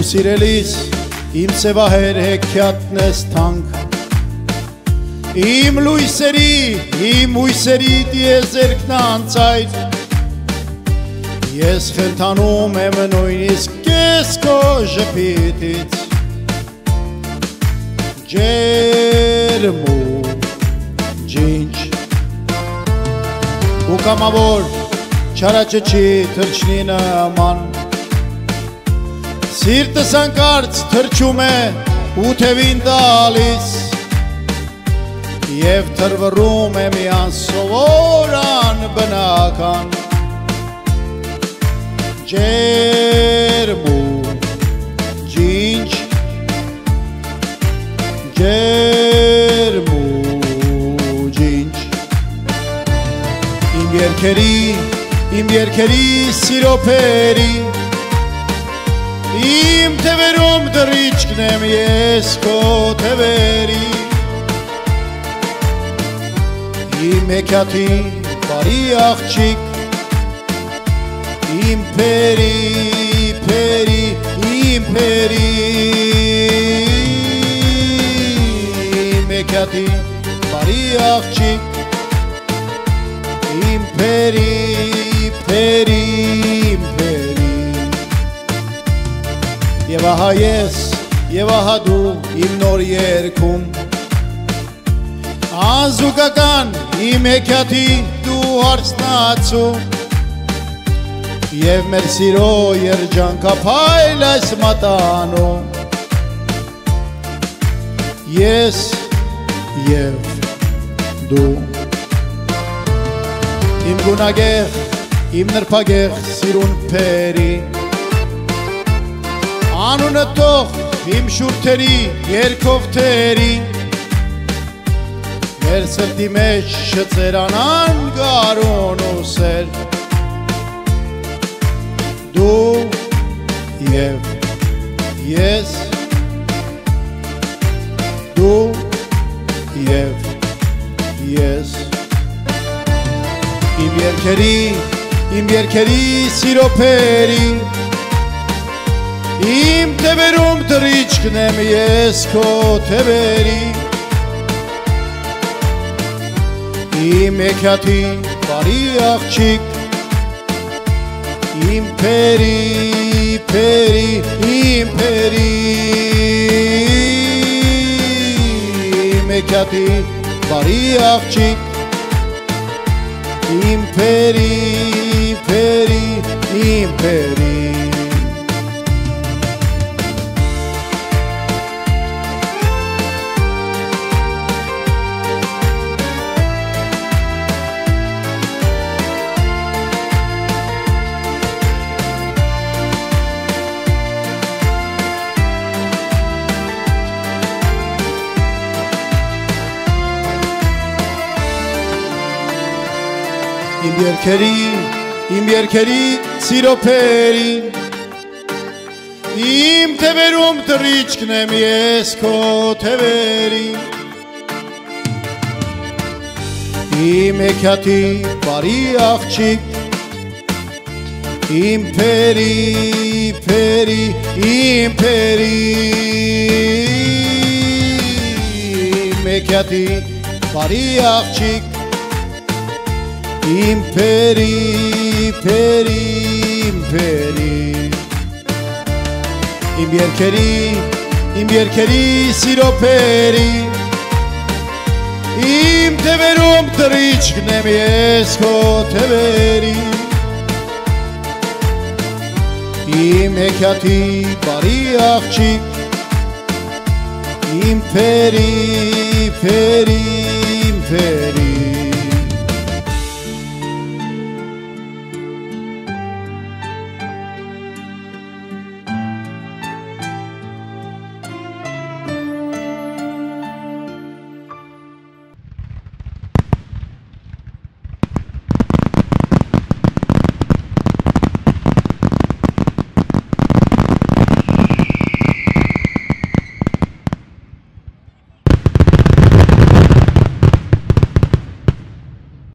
ու սիրելիս իմ սևահեր հեքիաթն ես թանկ Իմ լույսերի, իմ ույսերի դիեզերքն անցայր Ես խենթանում եմ նույնիսկ կես քո ժպիտից Ջերմու ջինջ ու կամավոր չարաճճի թրջնի նման Սիրտս անկարծ թրջում է ու թևին տալիս Եվ թրվռում է մի անսովորան բնական Ջերմու ջինջ Ջերմու ջինջ Իմ երկերի, իմ երկերի սիրոփերի Իմ թևերում դրիճկն եմ ես քո թևերի Իմ հեքիաթի բարի աղջիկ Իմ փերի, փերի, իմ փերի Իմ հեքիաթի բարի աղջիկ Իմ փերի, փերի, ահա ես, եւ ահա դու իմ նոր երգում Անզուգական իմ հեքիաթի դու հարցնացում Եվ մեր սիրո երջանկափայլ այս մատանում Ես եւ դու Իմ գունագեղ, իմ նրբագեղ սիրուն փերի Անունը թող իմ շուրթերի երկով թերի Մեր սրտի մեջ շծերանան գարուն ու սեր Դու եւ ես Դու եւ ես Իմ երկերի, իմ երկերի սիրոփերի Իմ թևերում դրիճկն եմ ես քո թևերի Իմ հեքիաթի բարի աղջիկ Իմ փերի, փերի, իմ փերի Իմ հեքիաթի բարի աղջիկ Իմ փերի, փերի, իմ փերի Իմ երկերի, իմ երկերի սիրոփերի Իմ թևերում դրիճկն եմ ես քո թևերի Իմ հեքիաթի բարի աղջիկ Իմ փերի, փերի, իմ փերի Իմ հեքիաթի բարի աղջիկ Իմ փերի, փերի, իմ փերի Իմ երկերի, իմ երկերի սիրո փերի Իմ թևերում դրիճկն եմ ես քո թևերի Իմ հեքիաթի բարի աղջիկ Իմ փերի, փերի, իմ փերի